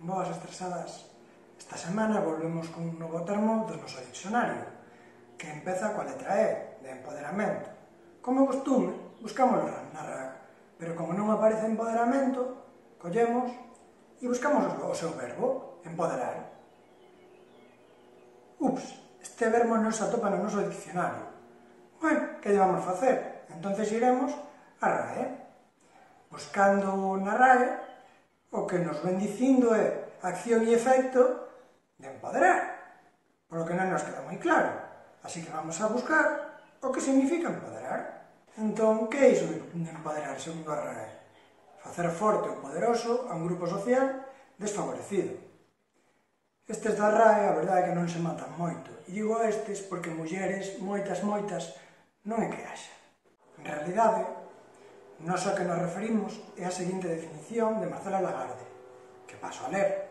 Boas estresadas. Esta semana volvemos cun novo termo do noso diccionario, que empeza coa letra E, de empoderamento. Como costume, buscámoslo na RAC, pero como non aparece empoderamento, collemos e buscamos o seu verbo, empoderar. Ups, este verbo non se atopa no noso diccionario. Bueno, que llevamos facer? Entonces iremos a RAE. Buscando na RAE, o que nos ven dicindo é acción e efecto de empoderar, polo que non nos queda moi claro. Así que vamos a buscar o que significa empoderar. Entón, que é iso de empoderar, según RAE? Facer forte ou poderoso a un grupo social desfavorecido. Estes da RAE, a verdade é que non se matan moito. E digo estes porque mulleres, moitas, moitas, non é que haxa. En realidade, Nos a que nos referimos é a seguinte definición de Marcela Lagarde, que paso a ler.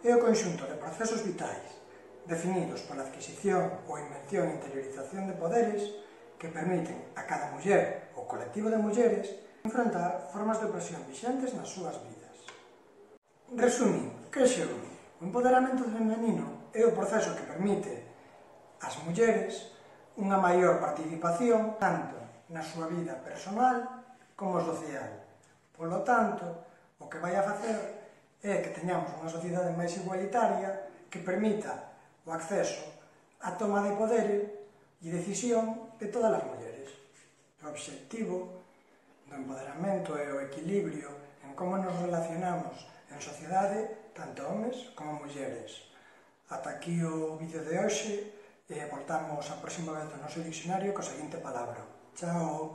É o conxunto de procesos vitais definidos pola adquisición ou invención e interiorización de poderes que permiten a cada muller ou colectivo de mulleres enfrentar formas de opresión vixentes nas súas vidas. Resumindo, que xeo? O empoderamento femenino é o proceso que permite ás mulleres unha maior participación tanto na súa vida personal como social. Polo tanto, o que vai a facer é que teñamos unha sociedade máis igualitaria que permita o acceso á toma de poder e decisión de todas as mulleres. O obxectivo do empoderamento e o equilibrio en como nos relacionamos en sociedade, tanto homes como mulleres. Ata aquí o vídeo de hoxe e voltamos a próxima vez ao noso diccionario co seguinte palabra. 加油！